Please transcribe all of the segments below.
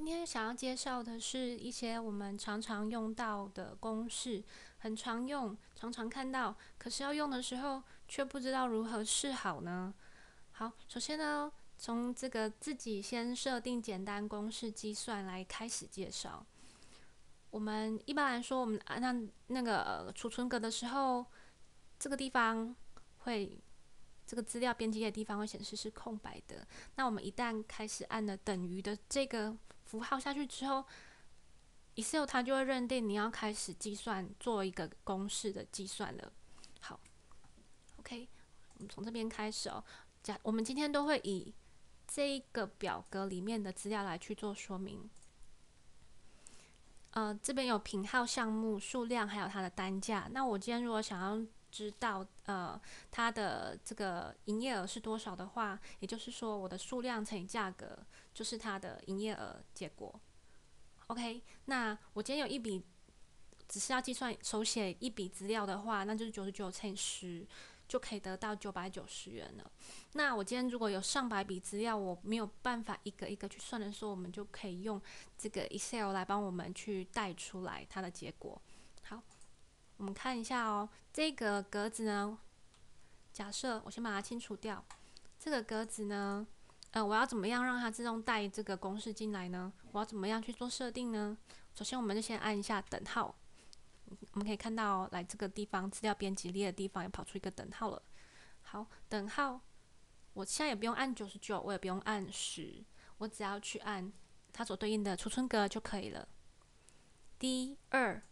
今天想要介绍的是一些我们常常用到的公式，很常用，常常看到，可是要用的时候却不知道如何是好呢？好，首先呢，从这个自己先设定简单公式计算来开始介绍。我们一般来说，我们按那那个储存格的时候，这个地方会。这个资料编辑的地方会显示是空白的。那我们一旦开始按了等于的这个符号下去之后，Excel 它就会认定你要开始计算，做一个公式的计算了。好，OK，我们从这边开始哦。假我们今天都会以这个表格里面的资料来去做说明。呃，这边有品号、项目数量，还有它的单价。那我今天如果想要知道呃它的这个营业额是多少的话，也就是说我的数量乘以价格就是它的营业额结果。OK，那我今天有一笔，只是要计算手写一笔资料的话，那就是九十九乘以十就可以得到九百九十元了。那我今天如果有上百笔资料，我没有办法一个一个去算的时候，我们就可以用这个 Excel 来帮我们去带出来它的结果。好。我们看一下哦，这个格子呢，假设我先把它清除掉。这个格子呢，呃，我要怎么样让它自动带这个公式进来呢？我要怎么样去做设定呢？首先，我们就先按一下等号。我们可以看到，来这个地方资料编辑列的地方也跑出一个等号了。好，等号，我现在也不用按九十九，我也不用按十，我只要去按它所对应的储存格就可以了。D 二。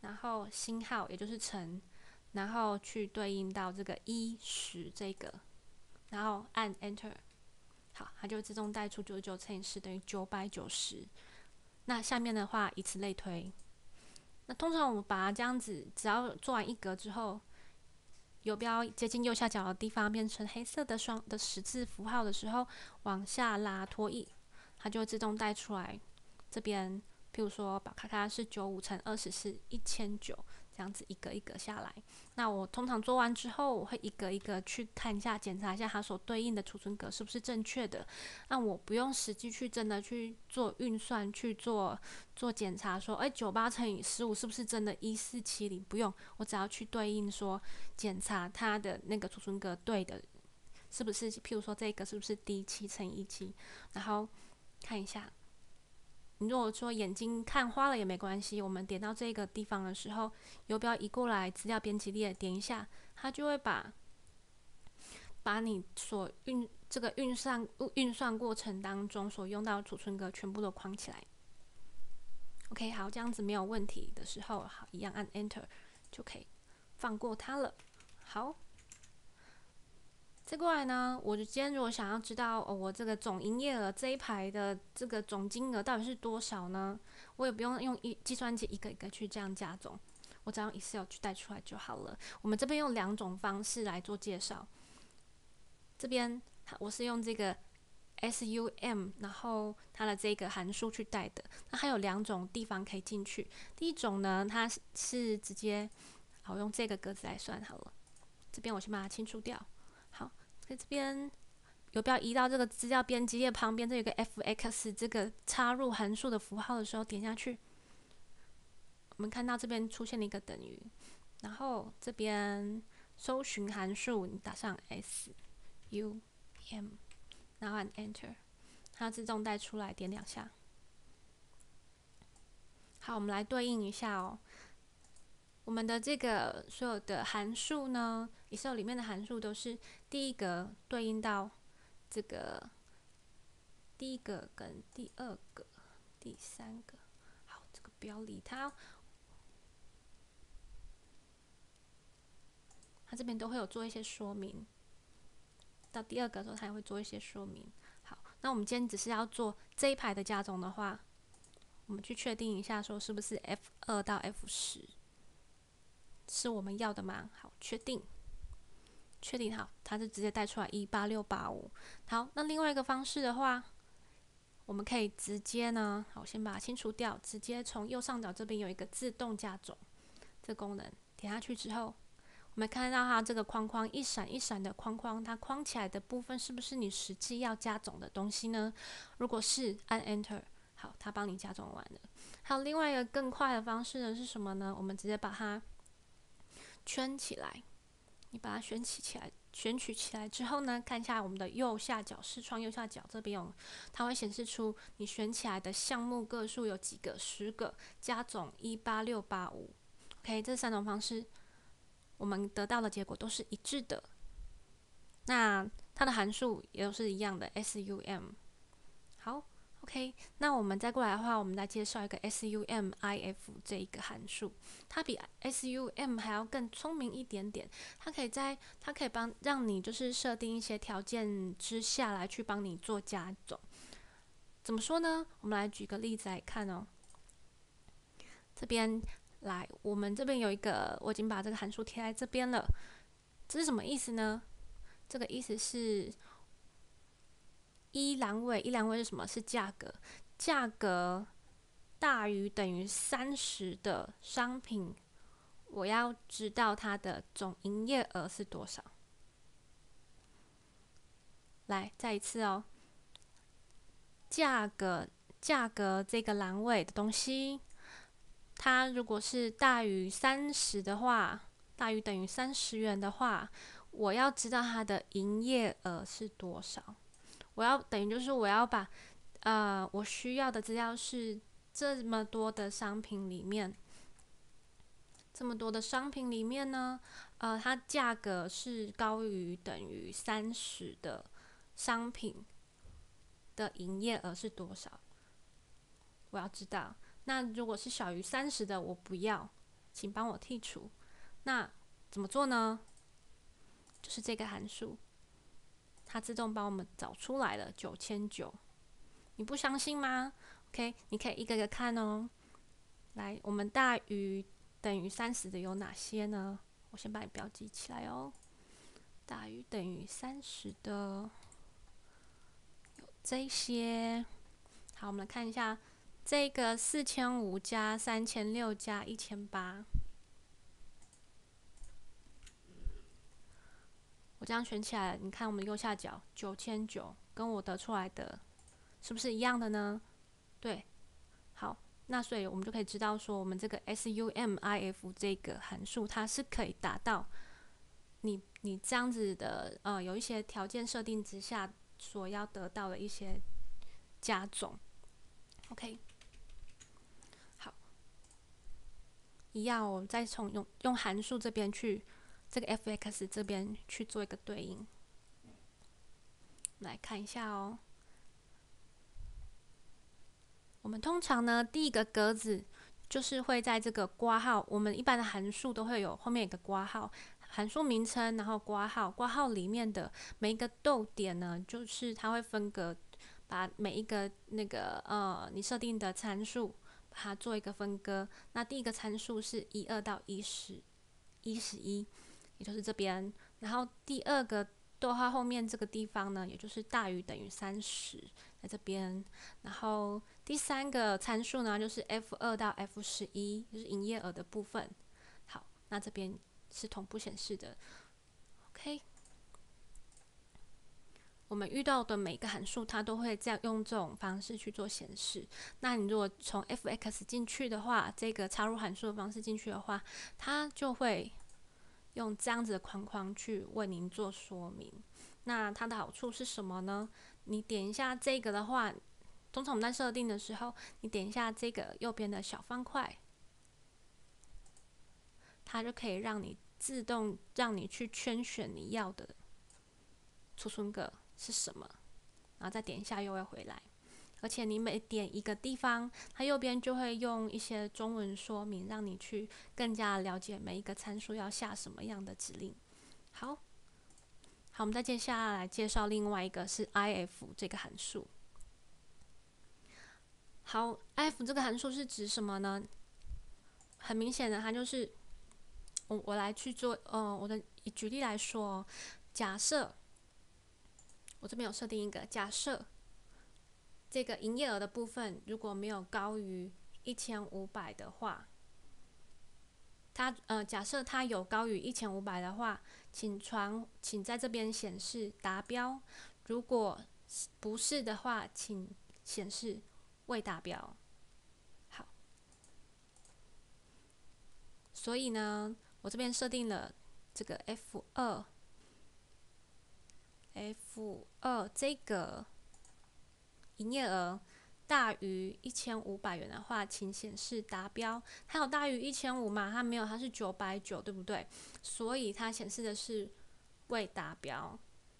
然后星号也就是乘，然后去对应到这个一十这个，然后按 Enter，好，它就自动带出九十九乘以十等于九百九十。那下面的话以此类推。那通常我们把它这样子，只要做完一格之后，游标接近右下角的地方变成黑色的双的十字符号的时候，往下拉拖曳，它就会自动带出来这边。譬如说，宝卡卡是九五乘二十是一千九，这样子一个一个下来。那我通常做完之后，我会一个一个去看一下，检查一下它所对应的储存格是不是正确的。那我不用实际去真的去做运算，去做做检查，说，哎，九八乘以十五是不是真的一四七零？不用，我只要去对应说，检查它的那个储存格对的，是不是？譬如说这个是不是 D 七乘以一七？然后看一下。如果说眼睛看花了也没关系，我们点到这个地方的时候，游标移过来，资料编辑列点一下，它就会把把你所运这个运算运算过程当中所用到储存格全部都框起来。OK，好，这样子没有问题的时候，好，一样按 Enter 就可以放过它了。好。再过来呢，我就今天如果想要知道哦，我这个总营业额这一排的这个总金额到底是多少呢？我也不用用一计算机一个一个去这样加总，我只要 Excel 去带出来就好了。我们这边用两种方式来做介绍。这边我是用这个 SUM，然后它的这个函数去带的。那还有两种地方可以进去。第一种呢，它是直接好用这个格子来算好了。这边我先把它清除掉。在这边，游标移到这个资料编辑页旁边，这有个 f(x) 这个插入函数的符号的时候，点下去，我们看到这边出现了一个等于，然后这边搜寻函数，你打上 SUM，然后按 Enter，它自动带出来，点两下。好，我们来对应一下哦。我们的这个所有的函数呢，Excel 里面的函数都是第一个对应到这个第一个跟第二个、第三个。好，这个标里它，它这边都会有做一些说明。到第二个的时候，它也会做一些说明。好，那我们今天只是要做这一排的加总的话，我们去确定一下，说是不是 F 二到 F 十。是我们要的吗？好，确定，确定好，它是直接带出来一八六八五。好，那另外一个方式的话，我们可以直接呢，好，先把它清除掉，直接从右上角这边有一个自动加总这功能，点下去之后，我们看到它这个框框一闪一闪的框框，它框起来的部分是不是你实际要加总的东西呢？如果是，按 Enter。好，它帮你加总完了。还有另外一个更快的方式呢是什么呢？我们直接把它圈起来，你把它选起起来。选取起来之后呢，看一下我们的右下角视窗右下角这边有，它会显示出你选起来的项目个数有几个，十个加总一八六八五。OK，这三种方式，我们得到的结果都是一致的。那它的函数也都是一样的，sum。好。OK，那我们再过来的话，我们再介绍一个 sumif 这一个函数，它比 sum 还要更聪明一点点。它可以在它可以帮让你就是设定一些条件之下来去帮你做加总。怎么说呢？我们来举个例子来看哦。这边来，我们这边有一个，我已经把这个函数贴在这边了。这是什么意思呢？这个意思是。一栏位，一栏位是什么？是价格，价格大于等于三十的商品，我要知道它的总营业额是多少。来，再一次哦，价格，价格这个栏位的东西，它如果是大于三十的话，大于等于三十元的话，我要知道它的营业额是多少。我要等于就是我要把，呃，我需要的资料是这么多的商品里面，这么多的商品里面呢，呃，它价格是高于等于三十的商品的营业额是多少？我要知道。那如果是小于三十的，我不要，请帮我剔除。那怎么做呢？就是这个函数。它自动帮我们找出来了九千九，你不相信吗？OK，你可以一个个看哦。来，我们大于等于三十的有哪些呢？我先把你标记起来哦。大于等于三十的有这些。好，我们来看一下这个四千五加三千六加一千八。这样选起来，你看我们右下角九千九，跟我得出来的是不是一样的呢？对，好，那所以我们就可以知道说，我们这个 sumif 这个函数，它是可以达到你你这样子的呃，有一些条件设定之下所要得到的一些加总。OK，好，一样，我们再从用用函数这边去。这个 f(x) 这边去做一个对应，来看一下哦。我们通常呢，第一个格子就是会在这个挂号，我们一般的函数都会有后面一个挂号，函数名称，然后挂号，挂号里面的每一个逗点呢，就是它会分隔，把每一个那个呃你设定的参数，把它做一个分割。那第一个参数是一二到一十，一十一。也就是这边，然后第二个逗号后面这个地方呢，也就是大于等于三十，在这边。然后第三个参数呢，就是 F 二到 F 十一，就是营业额的部分。好，那这边是同步显示的。OK，我们遇到的每个函数，它都会这样用这种方式去做显示。那你如果从 f(x) 进去的话，这个插入函数的方式进去的话，它就会。用这样子的框框去为您做说明，那它的好处是什么呢？你点一下这个的话，通常我们在设定的时候，你点一下这个右边的小方块，它就可以让你自动让你去圈选你要的储存格是什么，然后再点一下又会回来。而且你每点一个地方，它右边就会用一些中文说明，让你去更加了解每一个参数要下什么样的指令。好，好，我们再接下来介绍另外一个是 if 这个函数。好，if 这个函数是指什么呢？很明显的，它就是我我来去做，呃，我的举例来说，假设我这边有设定一个假设。这个营业额的部分如果没有高于一千五百的话，它呃假设它有高于一千五百的话，请传请在这边显示达标；如果不是的话，请显示未达标。好，所以呢，我这边设定了这个 F 二，F 二这个营业额大于一千五百元的话，请显示达标。它有大于一千五嘛？它没有，它是九百九，对不对？所以它显示的是未达标。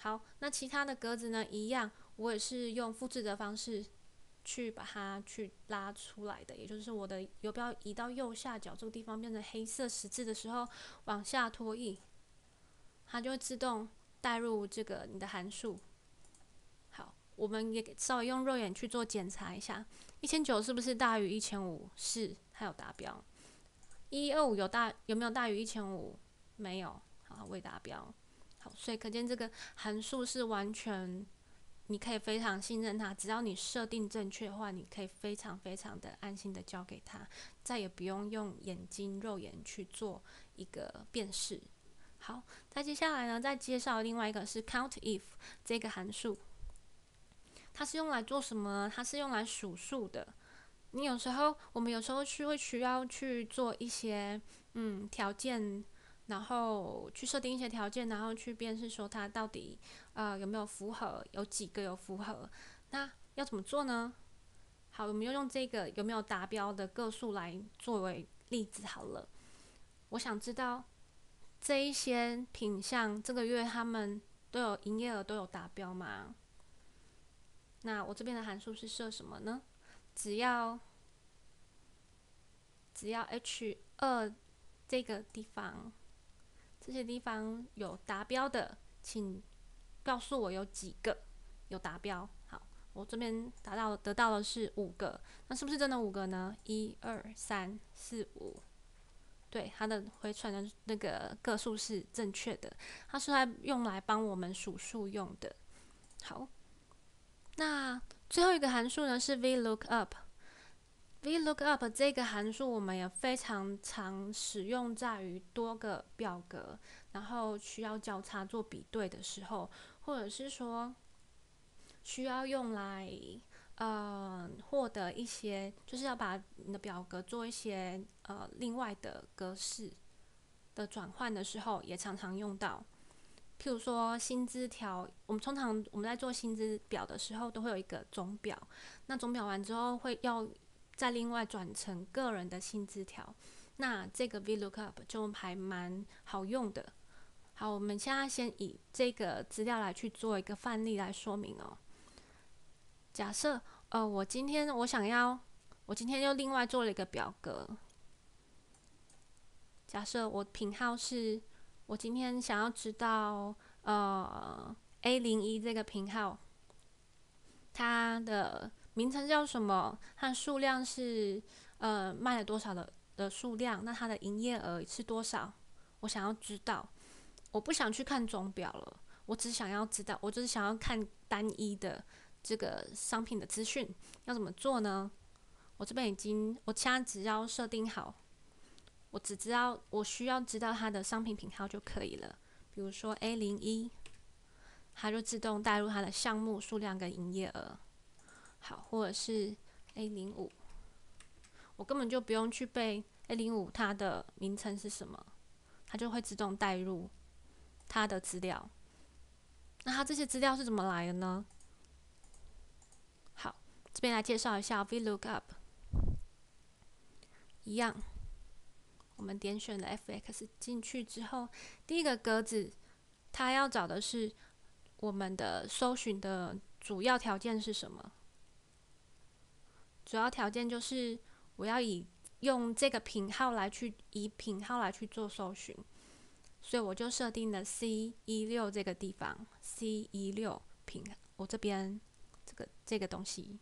好，那其他的格子呢？一样，我也是用复制的方式去把它去拉出来的。也就是我的游标移到右下角这个地方变成黑色十字的时候，往下拖移，它就会自动带入这个你的函数。我们也稍微用肉眼去做检查一下，一千九是不是大于一千五？是，它有达标。一二五有大有没有大于一千五？没有，好，未达标。好所以可见这个函数是完全，你可以非常信任它，只要你设定正确的话，你可以非常非常的安心的交给他，再也不用用眼睛肉眼去做一个辨识。好，再接下来呢，再介绍另外一个是 count if 这个函数，它是用来做什么？它是用来数数的。你有时候，我们有时候去会需要去做一些嗯条件。然后去设定一些条件，然后去辨识说它到底呃有没有符合，有几个有符合，那要怎么做呢？好，我们就用这个有没有达标的个数来作为例子好了。我想知道这一些品相这个月他们都有营业额都有达标吗？那我这边的函数是设什么呢？只要只要 H 二这个地方。这些地方有达标的，请告诉我有几个有达标。好，我这边达到得到的是五个，那是不是真的五个呢？一二三四五，对，它的回传的那个个数是正确的，它是来用来帮我们数数用的。好，那最后一个函数呢是 VLOOKUP。VLOOKUP 这个函数我们也非常常使用在于多个表格，然后需要交叉做比对的时候，或者是说需要用来呃获得一些，就是要把你的表格做一些呃另外的格式的转换的时候，也常常用到。譬如说薪资条，我们通常我们在做薪资表的时候，都会有一个总表，那总表完之后会要。再另外转成个人的薪资条，那这个 VLOOKUP 就还蛮好用的。好，我们现在先以这个资料来去做一个范例来说明哦。假设，呃，我今天我想要，我今天又另外做了一个表格。假设我品号是，我今天想要知道，呃，A 零一这个品号，它的。名称叫什么？它数量是呃卖了多少的的数量？那它的营业额是多少？我想要知道，我不想去看总表了，我只想要知道，我只是想要看单一的这个商品的资讯。要怎么做呢？我这边已经，我现在只要设定好，我只知道我需要知道它的商品品号就可以了。比如说 A 零一，它就自动带入它的项目数量跟营业额。好，或者是 A 零五，我根本就不用去背 A 零五它的名称是什么，它就会自动带入它的资料。那它这些资料是怎么来的呢？好，这边来介绍一下 VLOOKUP，一样，我们点选了 FX 进去之后，第一个格子，它要找的是我们的搜寻的主要条件是什么？主要条件就是我要以用这个品号来去以品号来去做搜寻，所以我就设定了 C 一六这个地方，C 一六品，我这边这个这个东西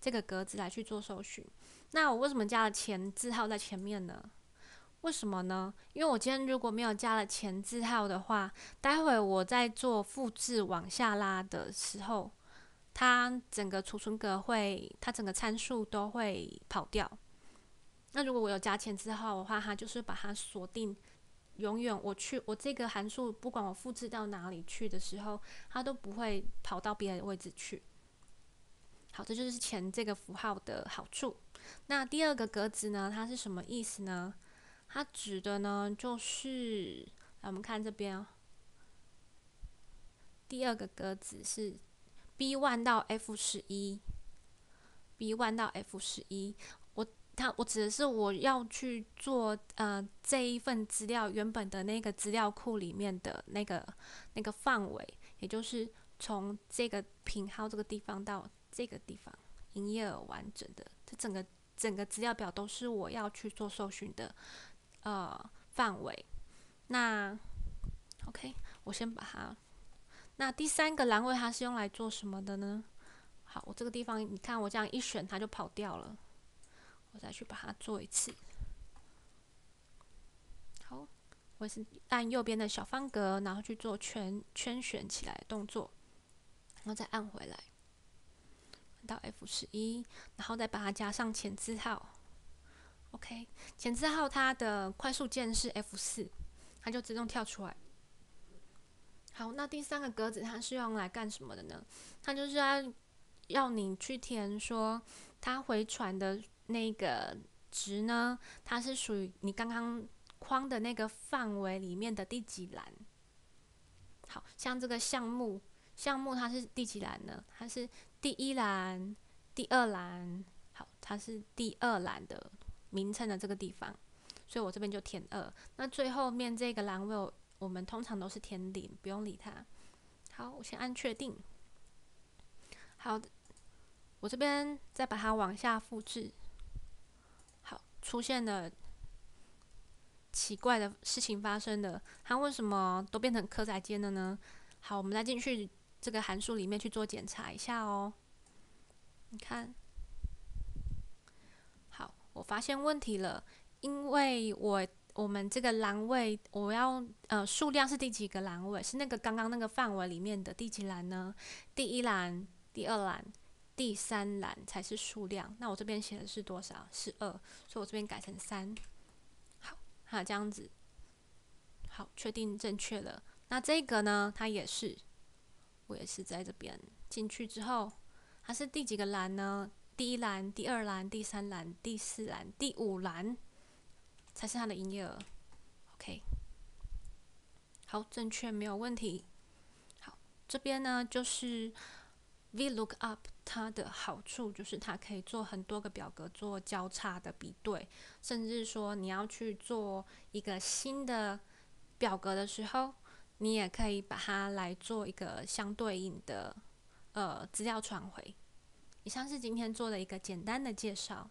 这个格子来去做搜寻。那我为什么加了前字号在前面呢？为什么呢？因为我今天如果没有加了前字号的话，待会我在做复制往下拉的时候。它整个储存格会，它整个参数都会跑掉。那如果我有加前字号的话，它就是把它锁定，永远我去我这个函数，不管我复制到哪里去的时候，它都不会跑到别的位置去。好，这就是前这个符号的好处。那第二个格子呢，它是什么意思呢？它指的呢就是，来我们看这边哦。第二个格子是 B one 到 F 十一，B one 到 F 十一。我它我指的是我要去做呃这一份资料原本的那个资料库里面的那个那个范围，也就是从这个品号这个地方到这个地方，营业额完整的，这整个整个资料表都是我要去做搜寻的呃范围。那 OK，我先把它。那第三个栏位它是用来做什么的呢？好，我这个地方你看，我这样一选它就跑掉了。我再去把它做一次。好，我是按右边的小方格，然后去做圈圈选起来的动作，然后再按回来，到 F 十一，然后再把它加上前字号。OK，前字号它的快速键是 F 四，它就自动跳出来。好，那第三个格子它是用来干什么的呢？它就是要要你去填说它回传的那个值呢，它是属于你刚刚框的那个范围里面的第几栏？好像这个项目项目它是第几栏呢？它是第一栏、第二栏。好，它是第二栏的名称的这个地方，所以我这边就填二。那最后面这个栏位。我们通常都是填零，不用理它。好，我先按确定。好，我这边再把它往下复制。好，出现了奇怪的事情发生的，它为什么都变成科仔间了呢？好，我们再进去这个函数里面去做检查一下哦。你看，我发现问题了，因为我。我们这个栏位，我要呃数量是第几个栏位？是那个刚刚那个范围里面的第几栏呢？第一栏、第二栏、第三栏才是数量。那我这边写的是多少？是二，所以我这边改成三。好，好这样子。好，确定正确了。那这个呢？它也是，我也是在这边进去之后，它是第几个栏呢？第一栏、第二栏、第三栏、第四栏、第五栏。才是它的营业额，OK，好，正确没有问题。好，这边呢就是 VLOOKUP 它的好处就是它可以做很多个表格做交叉的比对，甚至说你要去做一个新的表格的时候，你也可以把它来做一个相对应的呃资料传回。以上是今天做的一个简单的介绍。